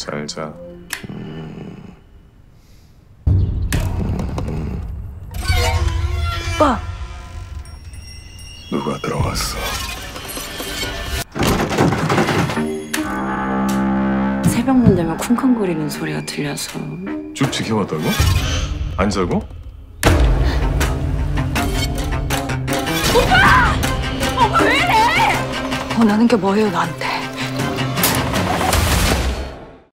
잘 자. 오빠 누가 들어왔어? 새벽문 되면 쿵쾅거리는 소리가 들려서 쭉 지켜봤다고? 안 자고? 오빠! 오빠 왜 이래? 어, 원하는 게 뭐예요 나한테